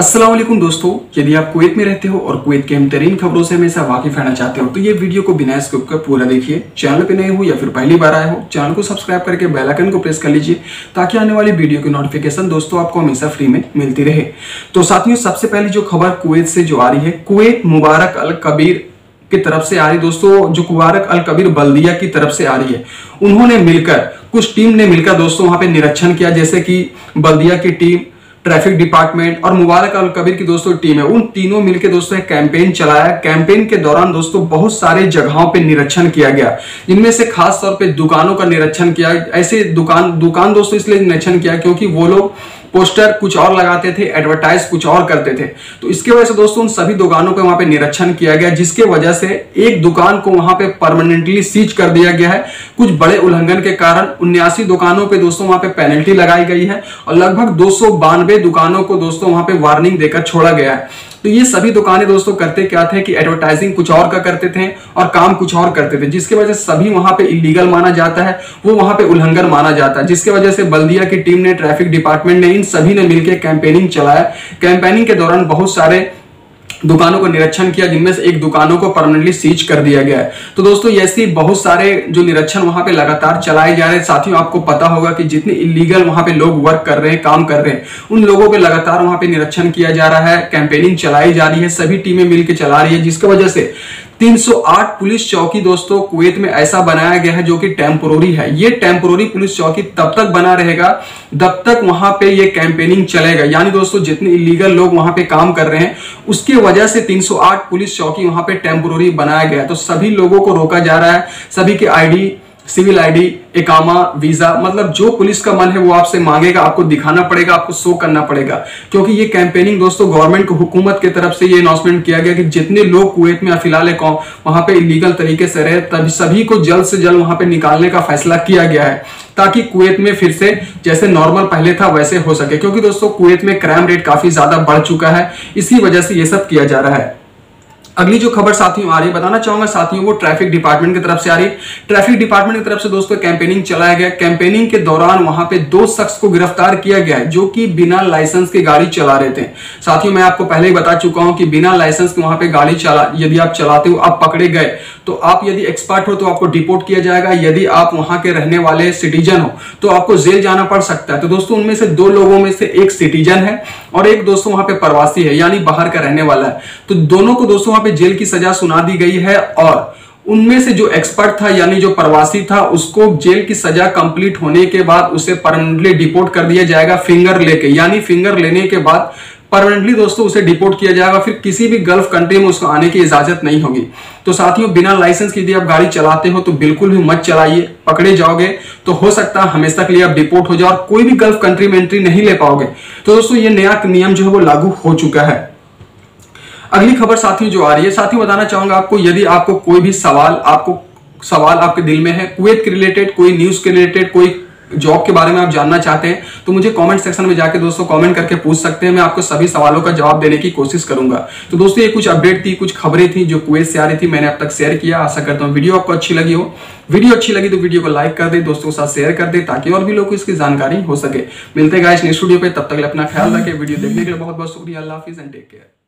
वालेकुम दोस्तों, यदि आप कुवैत में रहते हो और कुवैत के बेहतरीन खबरों से हमेशा वाकिफ रहना चाहते हो तो ये वीडियो को बिना स्किप कर पूरा देखिए। चैनल पे नए हो या फिर पहली बार आए हो, चैनल को सब्सक्राइब करके बेल आइकन को प्रेस कर लीजिए, ताकि आने वाली वीडियो की नोटिफिकेशन दोस्तों आपको हमेशा फ्री में मिलती रहे। तो साथियों, सबसे पहले जो खबर कुवैत से जो आ रही है, कुवैत मुबारक अल कबीर की तरफ़ से आ रही दोस्तों, जो कुबारक अल कबीर बल्दिया की तरफ़ से आ रही है। उन्होंने मिलकर, कुछ टीम ने मिलकर दोस्तों वहाँ पे निरीक्षण किया, जैसे कि बल्दिया की टीम ट्रैफ़िक डिपार्टमेंट और मुबारक अल कबीर की दोस्तों टीम है। उन तीनों मिलकर दोस्तों एक कैंपेन चलाया कैंपेन के दौरान दोस्तों बहुत सारे जगहों पे निरीक्षण किया गया। इनमें से खास तौर पे दुकानों का निरीक्षण किया। ऐसे दुकान दुकान दोस्तों इसलिए निरीक्षण किया क्योंकि वो लोग पोस्टर कुछ और लगाते थे एडवर्टाइज कुछ और करते थे। तो इसके वजह से दोस्तों, उन सभी दुकानों पर वहाँ पे निरीक्षण किया गया, जिसके वजह से एक दुकान को वहाँ पे परमानेंटली सीज कर दिया गया है। कुछ बड़े उल्लंघन के कारण उन्यासी दुकानों पे दोस्तों वहाँ पे पेनल्टी लगाई गई है और लगभग दो सौ बानवे दुकानों को दोस्तों वहाँ पे वार्निंग देकर छोड़ा गया है। तो ये सभी दुकानें दोस्तों करते क्या थे कि एडवर्टाइजिंग कुछ और का करते थे और काम कुछ और करते थे, जिसके वजह से सभी वहाँ पे इलीगल माना जाता है, वो वहाँ पे उल्लंघन माना जाता है, जिसके वजह से बल्दिया की टीम ने ट्रैफ़िक डिपार्टमेंट ने, इन सभी ने मिलकर कैंपेनिंग चलाया। कैंपेनिंग के दौरान बहुत सारे दुकानों का निरीक्षण किया, जिनमें से एक दुकानों को परमानेंटली सीज कर दिया गया है। तो दोस्तों, ऐसी बहुत सारे जो निरीक्षण वहाँ पे लगातार चलाए जा रहे हैं। साथियों, आपको पता होगा कि जितने इलीगल वहाँ पे लोग वर्क कर रहे हैं, काम कर रहे हैं, उन लोगों पे लगातार वहाँ पे निरीक्षण किया जा रहा है कैंपेनिंग चलाई जा रही है, सभी टीमें मिलकर चला रही है, जिसकी वजह से 308 पुलिस चौकी दोस्तों कुवैत में ऐसा बनाया गया है जो कि टेम्पोरी है। ये टेम्पोरी पुलिस चौकी तब तक बना रहेगा तब तक वहाँ पे ये कैंपेनिंग चलेगा। यानी दोस्तों जितने इलीगल लोग वहाँ पे काम कर रहे हैं, उसकी वजह से 308 पुलिस चौकी वहाँ पे टेम्पोररी बनाया गया है। तो सभी लोगों को रोका जा रहा है, सभी के आईडी सिविल आईडी एकामा वीज़ा मतलब जो पुलिस का मन है वो आपसे मांगेगा, आपको दिखाना पड़ेगा, आपको शो करना पड़ेगा। क्योंकि ये कैंपेनिंग दोस्तों गवर्नमेंट को हुकूमत की तरफ़ से ये अनाउंसमेंट किया गया कि जितने लोग कुवैत में फ़िलहाल वहाँ पे इलीगल तरीके से रहे तभी सभी को जल्द से जल्द वहाँ पे निकालने का फैसला किया गया है, ताकि कुवैत में फिर से जैसे नॉर्मल पहले था, वैसे हो सके। क्योंकि दोस्तों कुवैत में क्राइम रेट काफ़ी ज़्यादा बढ़ चुका है, इसी वजह से ये सब किया जा रहा है। अगली जो खबर साथियों आ रही है, बताना चाहूँगा साथियों, वो ट्रैफ़िक डिपार्टमेंट की तरफ़ से आ रही है। ट्रैफ़िक डिपार्टमेंट की तरफ़ से दोस्तों कैंपेनिंग चलाया गया। कैंपेनिंग के दौरान वहाँ पे दो शख्स को गिरफ़्तार किया गया है, जो कि बिना लाइसेंस के गाड़ी चला रहे थे। साथियों, मैं आपको पहले ही बता चुका हूँ कि बिना लाइसेंस के वहाँ पे गाड़ी चला, यदि आप चलाते हो, आप पकड़े गए। तो आप यदि एक्सपर्ट हो तो आपको डिपोर्ट किया जाएगा। यदि आप वहाँ के रहने वाले सिटीजन हो तो आपको जेल जाना पड़ सकता है। तो दोस्तों, उनमें से दो लोगों में से एक सिटीजन है और एक दोस्तों वहाँ पे प्रवासी है, यानी बाहर का रहने वाला है। तो दोनों को दोस्तों वहाँ पे जेल की सजा सुना दी गई है और उनमें से जो एक्सपर्ट था, यानी जो प्रवासी था, उसको जेल की सजा कंप्लीट होने के बाद उसे परमानेंटली डिपोर्ट कर दिया जाएगा फिंगर लेके। यानी फिंगर लेने के बाद परमानेंटली दोस्तों उसे डिपोर्ट किया जाएगा, फिर किसी भी गल्फ कंट्री में उसको आने की इजाज़त नहीं होगी। तो साथियों, बिना लाइसेंस के यदि आप गाड़ी चलाते हो तो बिल्कुल भी मत चलाइए। पकड़े जाओगे तो हो सकता है हमेशा के लिए आप डिपोर्ट हो जाओ और कोई भी गल्फ कंट्री में एंट्री नहीं ले पाओगे। तो दोस्तों, ये नया नियम जो है वो लागू हो चुका है। अगली खबर साथियों जो आ रही है, साथियों बताना चाहूँगा आपको, यदि आपको कोई भी सवाल, आपको सवाल आपके दिल में है कुवैत के रिलेटेड कोई न्यूज़ के रिलेटेड कोई जॉब के बारे में आप जानना चाहते हैं तो मुझे कमेंट सेक्शन में जाके दोस्तों कमेंट करके पूछ सकते हैं, मैं आपको सभी सवालों का जवाब देने की कोशिश करूँगा। तो दोस्तों, ये कुछ अपडेट थी, कुछ खबरें थी जो कुवैत से आ रही थी, मैंने अब तक शेयर किया। आशा करता हूँ वीडियो आपको अच्छी लगी हो। वीडियो अच्छी लगी तो वीडियो को लाइक कर दे, दोस्तों के साथ शेयर कर दे, ताकि और भी लोग को इसकी जानकारी हो सके। मिलते गाइस नेक्स्ट वीडियो पे, तब तक अपना ख्याल रखें। वीडियो देखने के लिए बहुत बहुत शुक्रिया। अल्लाह हाफिज एंड टेक केयर